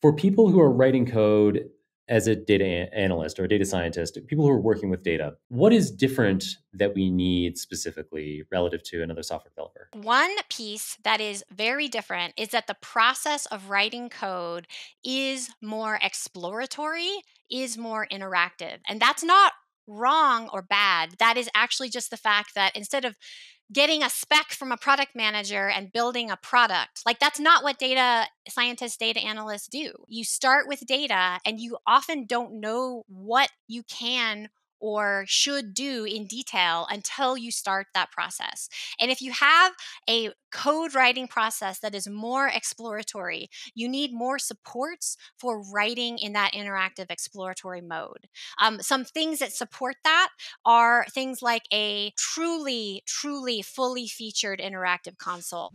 For people who are writing code as a data analyst or a data scientist, people who are working with data, what is different that we need specifically relative to another software developer? One piece that is very different is that the process of writing code is more exploratory, is more interactive. And that's not wrong or bad. That is actually just the fact that instead of getting a spec from a product manager and building a product. Like that's not what data scientists, data analysts do. You start with data and you often don't know what you can or should do in detail until you start that process. And if you have a code writing process that is more exploratory, you need more supports for writing in that interactive exploratory mode. Um, some things that support that are things like a truly, truly fully featured interactive console.